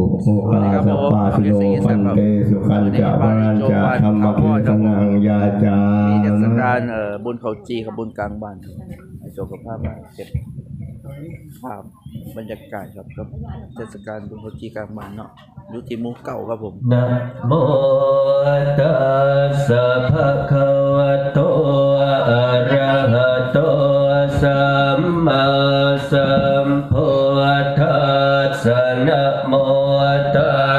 ุโมคาสัปาสิโลปันเตสุขันจะวารัจะธรรมะเทศนังยาจามมีเทศกาลบุญเขาจีกับบุญกลางบ้านสุขภาพเจ็บภาพบรรยากาศครับครับเทศกาลบุญเขาจีกลางบ้านเนาะยุติมุกเก่าครับผมนะโมตัสสะภะคะวะโตอะระหะโตสัมมาสัมพธัสสะนะโม Lord.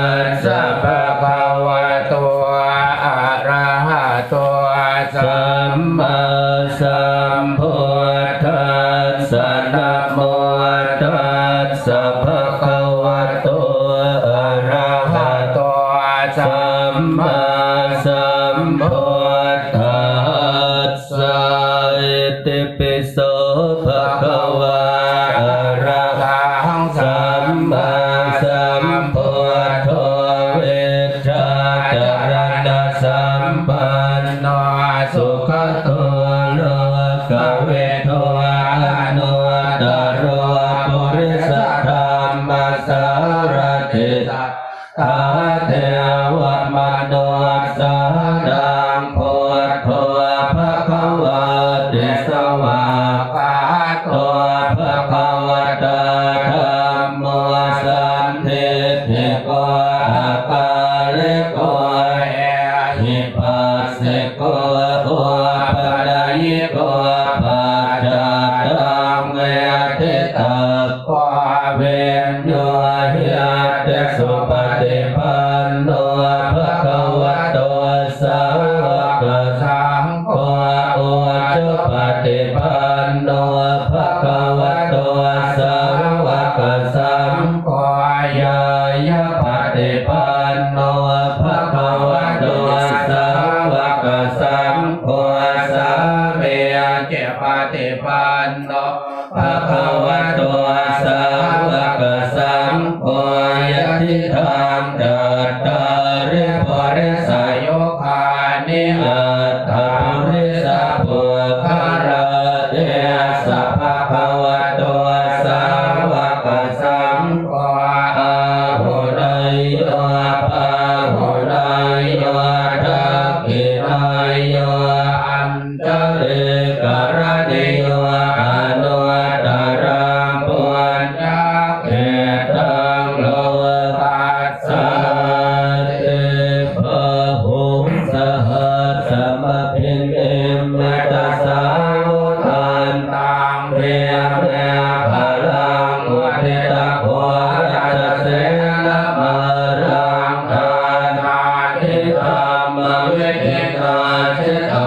ราชตา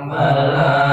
malam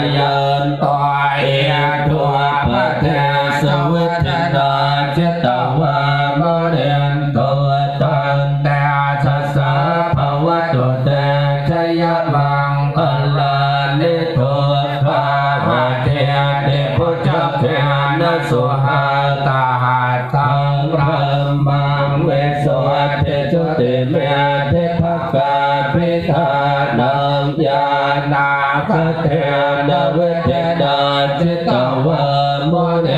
nhân toại thuộc thề sơ huyết thiên đờ chết đầu mơ đen tu tân đà sa sa phật hoa tu bằng ân là ni tu pha và thiên phật chấp thiên nó su ha ta ha tăng brahma mang nguyện su thế cho thế mẹ thế thắc ca phi tha nâng gia จิตวโมเน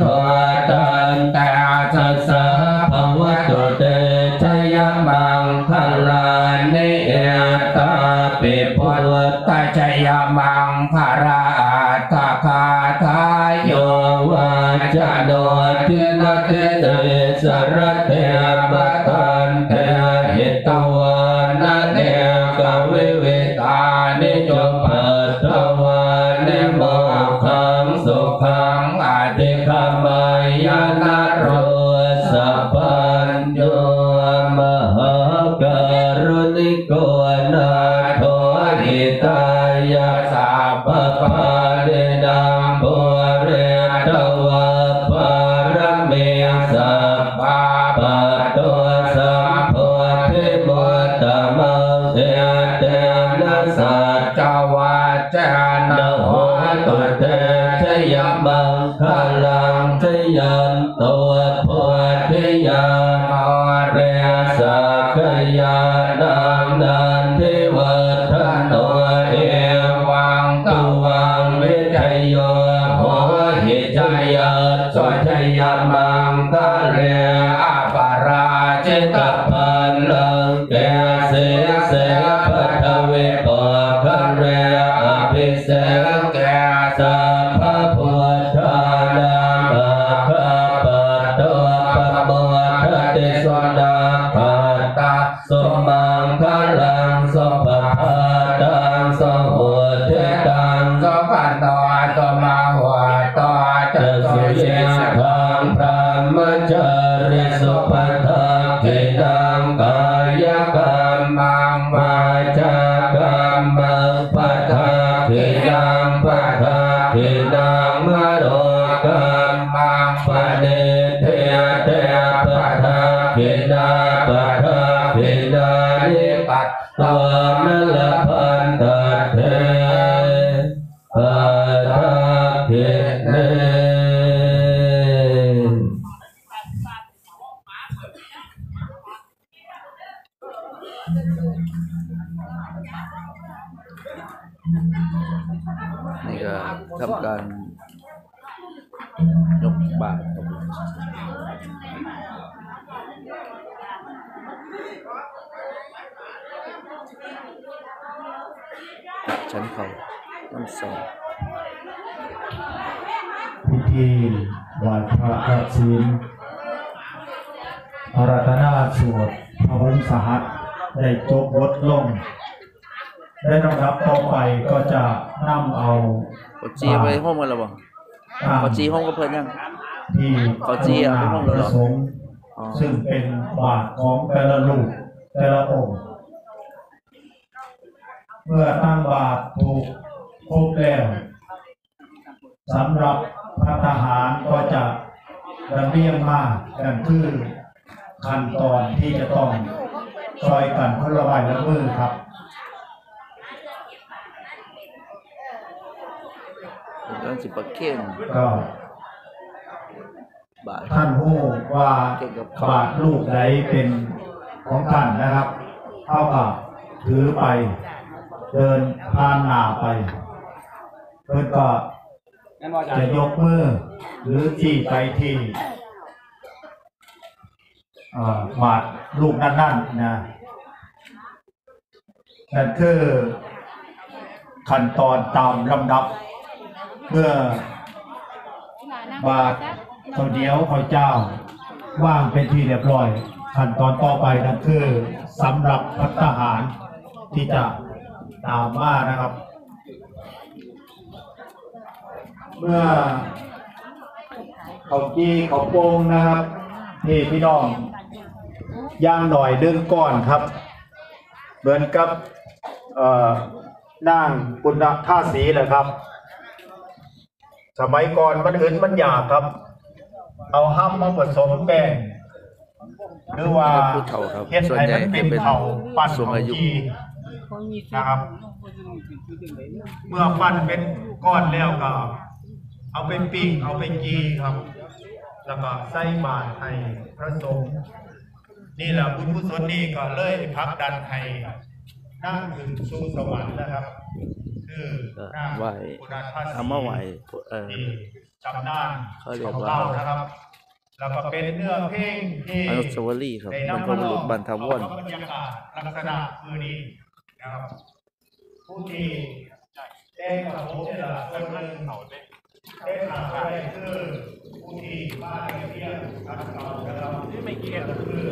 ตัวตันตาสัสสะภวตุเตชยมังคลานิเอตาปิพุทธชยมังคารา the power. làm thi nhận tu thua thi nhận saja ชั้นเขาน้ำสองพิธีวัพพระศีลพอารัตนาสวดพระวริสหัสได้จบลดลง และลำดับต่อไปก็จะนำเอาขอจีไปห้องกันหรอบ่ขอจีห้องก็เพิ่นยังที่ขอจีอะห้องเราซึ่งเป็นบาทของแต่ละลูก แต่ละองค์ เมื่อตั้งบาตรถูกครบแล้วสำหรับพระทหารก็จะระเบียงมากังคือขั้นตอนที่จะต้องซอยกันพละไม้ละมือครับต้นสิบประเคนก็ท่านผู้ว่าบาทลูกไหนเป็น ของท่านนะครับ เท่ากับถือไป เดินพานหนาไปเพื่อนก็จะยกมือ หรือที่ไปที่หมาดลูกนั่นๆนนะนั่นคือขั้นตอนตามลำดับ เมื่อบาทข้เดียวคอยเจ้าว่างเป็นที่เรียบร้อย ขั้นตอนต่อไปนั่นคือสำหรับพัฒหารที่จะตามมานะครับ เมื่อเขาจีเขาโปงนะครับนี่พี่น้องย่างหน่อยเดินก่อนครับ เหมือนกับเอ่งปุณท่าสีเลยครับ สมัยก่อนมันอื่นมันยากครับ เอาห้ำมาผสมแป้ง หรือว่าผู้เฒ่าครับเฮ็ดส่วนให้ใหญ่มันเป็จะนเป็นเผาปั้นสูงอายุจีนะครับ เมื่อปั้นเป็นก้อนแล้วก็ เอาไปปิ้งเอาไปจีครับ แล้วก็ใส่บาตรให้พระสงฆ์นี่แหละบุญกุศลนี่ก็เลยพักดันให้นั่งถึงสู่สวรรค์นะครับ คือก็นางไหว้ปุณณท่าสีเอามาไหว้เอ่อ ที่จำนานเขาเรียกของว่าเรานะครับ แล้วก็เป็นเนื้อเพลงที่อนุสาวรีย์ครับได้บรรนำพมาบุลรุอษงบรรทวนเอากับบรรยากาศลักษณะคือนี้นะครับผู้ที่ได้กับผมเนี่ยละคนหนึ่งได้ทำอะไรคือผู้ที่บ้านเรียนรับเรานะครับที่ไม่เกี่ยวคือ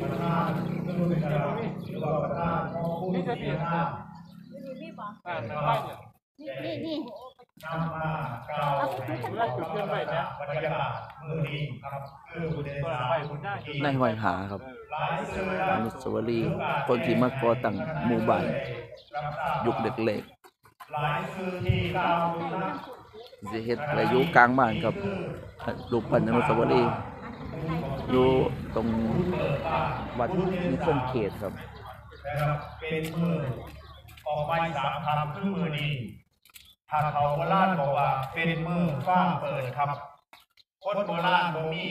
ประธานคือเป็นเราหรือว่าประธานของผู้ที่เรียนมานี่นี่ นำมาเก่าให้เชื่อมไปนะบรรยากาศมือนี้ครับคือผู้ที่ได้ที่นายหอยหาครับอนุสาวรีย์คนที่มาก่อตั้งหมู่บ้านยุคเล็กหลายสื่อที่กล่าวนะๆสิเฮ็ดอะไรอยู่กลางบ้านครับรูปปั้นอนุสาวรีย์อยู่ตรงวัดนิคมเขตครับนะครับเป็นมือออกไปสามคำคือมือนี้ ถ้าเขาโบราณบอกว่าเป็นมือฟ้าเปิดครับ คนโบราณบ่มี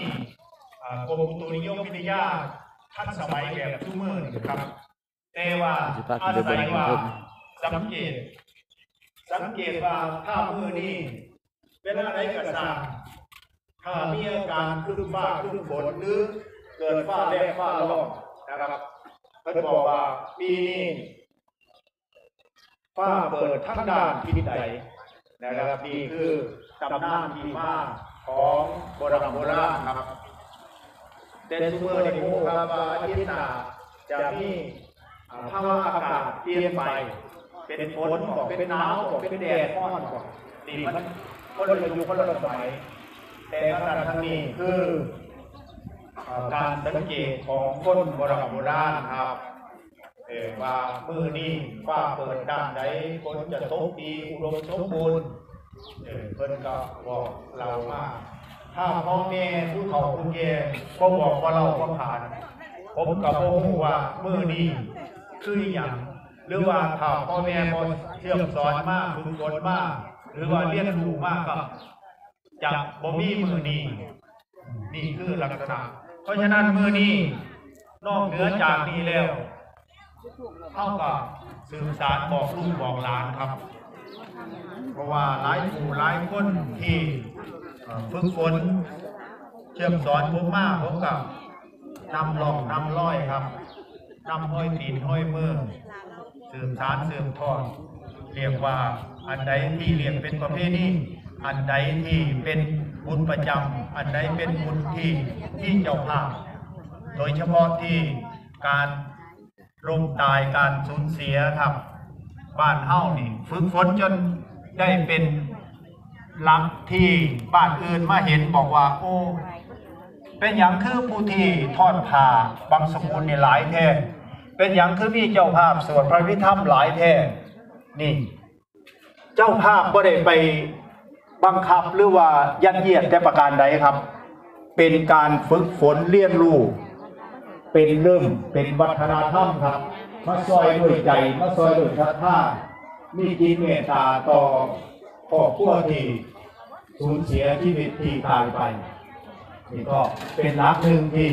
กรมอุตุนิยมวิทยาทันสมัยแบบทุกมือนครับ แต่ว่าสิพาขึ้นไปเบิ่งว่าสังเกต สังเกตว่าถ้ามือนี้เวลาใดก็ตามถ้ามีอาการครึ่งฟ้าครึ่งฝนหรือเกิดฟ้าแลบฟ้าร้องนะครับเพิ่นบอกว่าปีนี้ ฟ้าเปิดทั้งด้านทิศใดนะครับนี่คือตำนานที่มาของโบราณโบราณครับแต่ทุกเมื่อในหมู่ครับว่าอาทิตย์หน้าจะมีอ่ภาวะอากาศเปลี่ยนไป เป็นฝนบอกเป็นหนาวบอกเป็นแดดร้อนบอกนี่มันคนละยุคคนละสมัย แต่ขนาดทางนี้คือการสังเกตของคนโบราณโบราณครับ เอว่ามือนี้ฟ้าเปิดด้านใดฝนจะตกดีอุดมสมบูรณ์เออเพิ่นก็บอกเราว่าถ้าพ่อแม่ผู้เฒ่าผู้แก่ก็บอกว่าเราก็ผ่าน ผมกับพ่อฮู้ว่ามือนี้คืออย่างหรือว่าถ้าพ่อแม่บ่เชื่อมสอนมากฝึกฝนมาก หรือว่าเรียนรู้มากก็จะบ่มีมือนี้นี่คือลักษณะ เพราะฉะนั้นมือนี้นอกเหนือจากนี้แล้ว เท่ากับสื่อสารบอกลูกบอกหลานครับ เพราะว่าหลายผู้หลายคนที่ฝึกฝนเชื่อมสอนผมมากผมกับนำหลองนำร้อยครับนำห้อยตีนห้อยมือสืบสารสืบทอดเรียกว่าอันใดที่เรียกเป็นประเพณีอันใดที่เป็นบุญประจำอันใดเป็นบุญที่ที่เจ้าภาพโดยเฉพาะที่การ ลมตายการสูญเสียครับ บ้านเฮานี่ฝึกฝนจนได้เป็นหลักที่บ้านอื่นมาเห็นบอกว่า โอ้เป็นอย่างคือผู้ที่ทอดผ้าบางสกุลนี่หลายแท้เป็นอย่างคือมีเจ้าภาพสวดพระพิธรรมหลายแท้นี่ เจ้าภาพก็ได้ไปบังคับหรือว่ายัดเยียดแต่ประการใดครับ เป็นการฝึกฝนเรียนรู้ เป็นเริ่มเป็นวัฒนธรรมครับมาซอยด้วยใจมาซอยด้วยศรัทธามีจิตเมตตาต่อครอบครัวที่สูญเสียชีวิตที่ตายไปนี่ก็เป็นหลักหนึ่งที่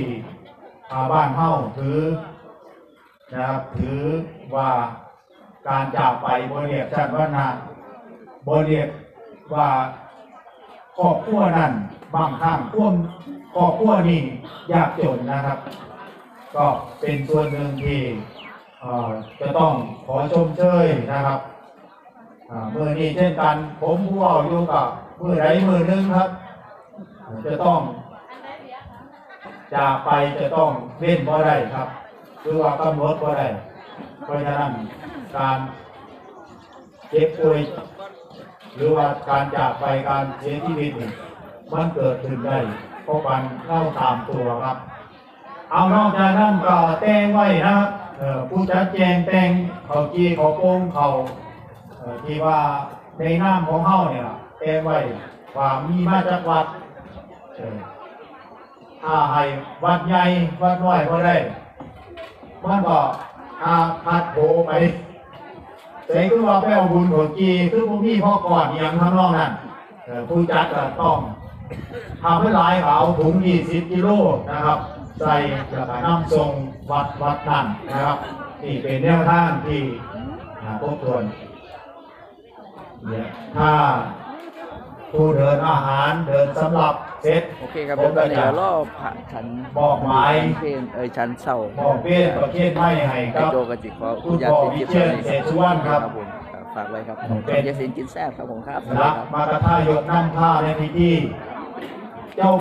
ชาวบ้านเฮาถือนะครับถือว่าการจากไปบริเรียกชันวนาบริเรียกว่าครอบครัวนั้นบางครั้งความคครอบครัวนี่ยากจนนะครับ ก็เป็นส่วนหนึ่งที่จะต้องขอชมเชยนะครับอ่ามือนี้เช่นกัน ผมผู้เอาอยู่กับมือใดมือหนึงครับ จะต้องจากไปจะต้องเว้นบ่ได้ครับคือว่ากำหนดบ่ได้เพราะฉะนั้นการเจ็บป่วยหรือว่าการจากไปการเสียชีวิตมันเกิดขึ้นได้เพราะการเข้าตามตัวครับ เอานอกจากนั้นก็แตงไว้นะผู้จัดแจงแตงเขาจีเขาโป้งเขาที่ว่าในน้ำของเฮาเนี่ยแตงไว้ว่ามีมาจากวัดถ้าให้วัดใหญ่วัดน้อยก็ได้มันก็อาพัดโผไปแต่คือว่าไปเอาบุญของจีคือพวกพี่พ่อก่อนอย่างข้งนอกนั่นผู้จัดก็ต้องทำให้หลายเขาถุง20กิโลนะครับ ใส่แล้วก็นำส่งวัดวัดนั่นนะครับนี่เป็นแนวทางที่อ่าพบทวนเนี่ยถ้าผู้เดินอาหารเดินสำหรับเซตโอเคครับผเดี๋ยมวตก็อนนี้จะเรารอผ่าชันบอกหมายเพลงเอ้ยชันเศร้าบอกเวทประเทศไม่ให้ไอครับโจกจิขอคุณญาพ่อติวิจิตเชียรเศรษฐสุวรรณครับผมครับฝากไว้ครับเป็นเจสินกินแซ่บครับผมครับสวัสดีรับครับมากระทายกน้ำผ้าในพิธีเจ้า